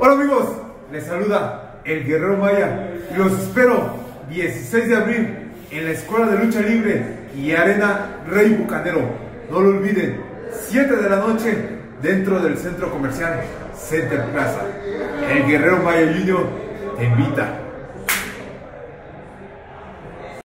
Hola amigos, les saluda el Guerrero Maya y los espero 16 de abril en la Escuela de Lucha Libre y Arena Rey Bucanero. No lo olviden, 7 de la noche dentro del centro comercial Center Plaza. El Guerrero Maya Junior te invita.